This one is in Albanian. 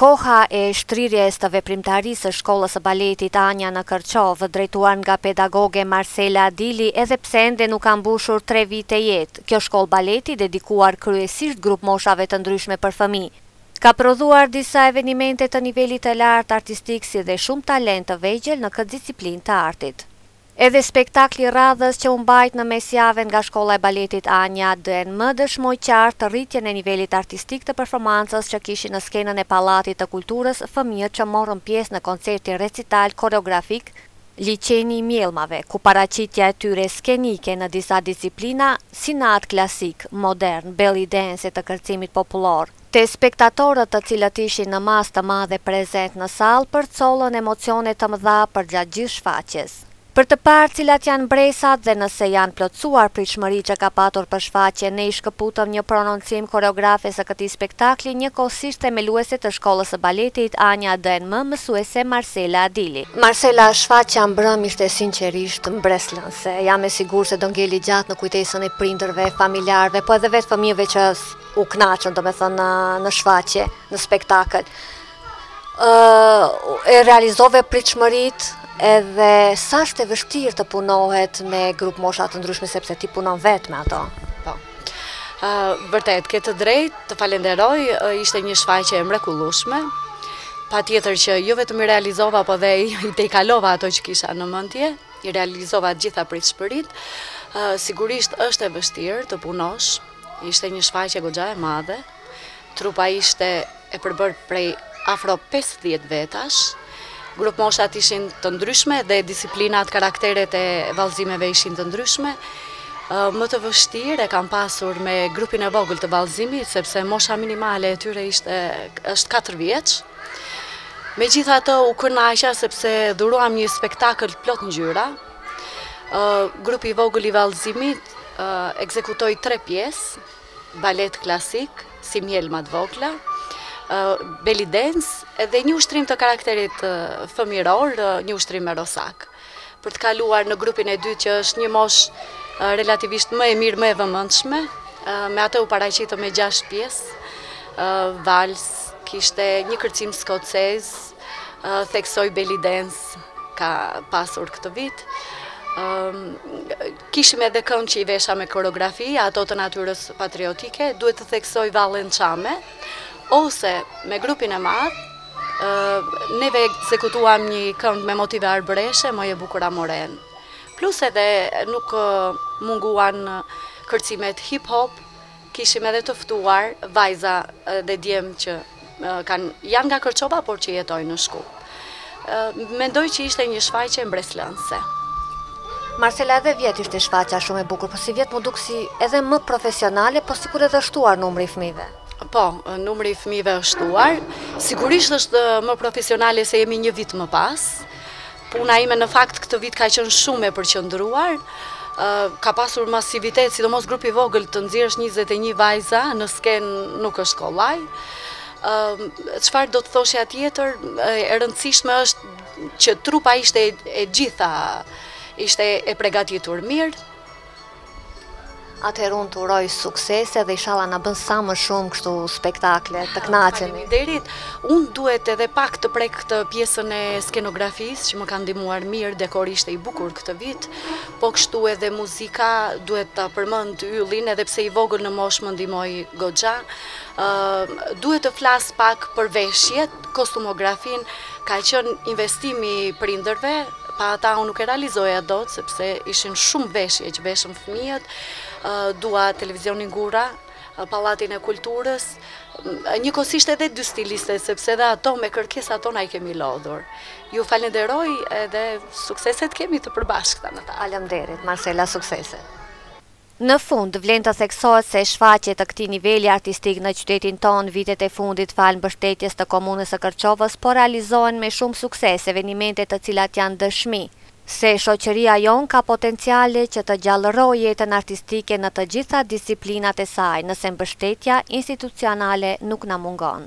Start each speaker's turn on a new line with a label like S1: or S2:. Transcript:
S1: Koha e shtrirjes të veprimtarisë së Shkollës së Baletit Anja në Kërçovë, drejtuar nga pedagogia Marsela Adili, edhe pse ende nuk ka mbushur tre vite jetë, kjo shkollë baleti dedikuar kryesisht grupmoshave të ndryshme për fëmijë, ka prodhuar disa evenimente të nivelit të lartë artistik si dhe shumë talente të vegjël në këtë disciplinë të artit. Edhe spektakli i radhës që u mbajt në mesjavë nga shkolla e baletit Anja DNM dëshmoi qartë rritjen e nivelit artistik të performancës që kishin në skenën e Pallatit të Kulturës fëmijët që morën pjesë në koncertin recital koreografik Liqeni i Mjellmave, ku paraqitja e tyre skenike në disa disiplina, si në atë klasik, modern, belly dance e të kërcimit popullor, Te spektatorët të cilët ishin në masë të madhe prezentë në sallë përcollën emocione të mëdha përgjatë gjithë shfaqjes. Për të parë cilat janë mbresat dhe nëse janë plotësuar pritshmëritë që ka patur për shfaqjen ne i shkëputëm një prononcim koreografes së këtij spektakli njëkohësisht themeluese të shkollës së baletit Anja DNM mësuese Marsela Adili. Marsela, shfaqja mbrëmë ishte sinqerisht mbresëlënëse. Jam e sigurt se do ngelë gjatë në kujtesën e prindërve, familjarëve, po edhe vetë fëmijëve që u kënaqën, domethënë në në shfaqje, në spektakël. ë i realizove pritshmëritë edhe sa është e vështirë të punohet me grupmosha të ndryshme sepse ti punon vetë me ato.
S2: Po. ë vërtet, ke të drejtë, të falënderoj, ishte një shfaqje e mrekullueshme. Patjetër që jo vetëm i realizova, po dhe i tejkalova ato që kisha në mendje, i realizova të gjitha pritshmëritë, sigurisht është e vështirë të punosh, Ishte një shfaqje goxha e madhe. Trupa ishte e përbërë prej afro 50 vetash. Grupmoshat ishin të ndryshme dhe disiplinat, karakteret e vallëzimeve ishin të ndryshme. Më të vështirë e kam pasur me grupin e vogël të vallëzimit, sepse mosha minimale e tyre ishte është 4 vjeç. Megjithatë u kënaqa sepse dhuruam një spektakël plot ngjyra. Grupi i vogël i vallëzimit ekzekutoi tre pjesë, balet klasik, si mjellma të vogla, belly dance edhe një ushtrim të karakterit fëmijëror, një ushtrim me rosakë. Për të kaluar në grupin e dytë që është një moshë relativisht më e mirë, më e vëmendshme, me atë u paraqitëm me gjashtë pjesë, vals, kishte një kërcim skocez, theksoj belly dance, ka pasur këtë vit. Kishim edhe këngë që i vesha me koreografi, ato të natyrës patriotike, duhet të theksoj vallen çame, ose me grupin e madh, neve ekzekutuam një këngë me motive arbëreshe, Moj e bukura More. Plus edhe nuk munguan kërcimet hip-hop, Kishim edhe të ftuar vajza dhe djem që kanë janë nga Kërçova por që jetojnë në Shkup. Mendoj që ishte një shfaqje mbresëlënëse.
S1: Marcela edhe vjet ishte shfaqja shumë e bukur, po sivjet m'u duk si edhe më profesionale, po sikur edhe është shtuar numri i fëmijëve.
S2: Po, numri i fëmijëve është shtuar. Sigurisht është më profesionale se jemi një vit më pas. Puna ime në fakt këtë vit ka qenë shumë e përqendruar, ka pasur masivitet, sidomos grupi i vogël të nxjerrësh 21 vajza në skenë nuk është kollaj. Çfarë do të thoshja tjetër, e rëndësishme është që trupa ishte e gjitha ishte e pregatitur mirë.
S1: Atëherë unë të uroj suksese dhe ishalla na bën sa më shumë kështu spektakle, të kënaqemi.
S2: Faleminderit. Unë duhet edhe pak të prek këtë pjesën e skenografisë që më ka ndihmuar mirë, dekori ishte i bukur këtë vit. Po kështu edhe muzika, duhet ta përmend Yllin, edhe pse i vogël në moshë më ndihmoi goxha. Ë duhet të flas pak për veshjet, kostumografinë, ka qenë investim i prindërve, Pa ata unë nuk e realizoja dot sepse ishin shumë veshje që veshën fëmijët. Dua televizionin Gurra, Pallatin e Kulturës, njëkohësisht edhe dy stiliste, sepse edhe ato me kërkesat tona i kemi lodhur. Ju falenderoj edhe sukseset kemi të përbashkëta në ta.
S1: Faleminderit Marcela, suksese. Në fund, vlen të theksohet se shfaqje të këtij niveli artistik në qytetin tonë vitet e fundit falë mbështetjes të Komunës së Kërçovës po realizohen me shumë sukses evenimente të cilat janë dëshmi se shoqëria jonë ka potenciale që të gjallërojë jetën artistike në të gjitha disiplinat e saj nëse mbështetja institucionale nuk na mungon.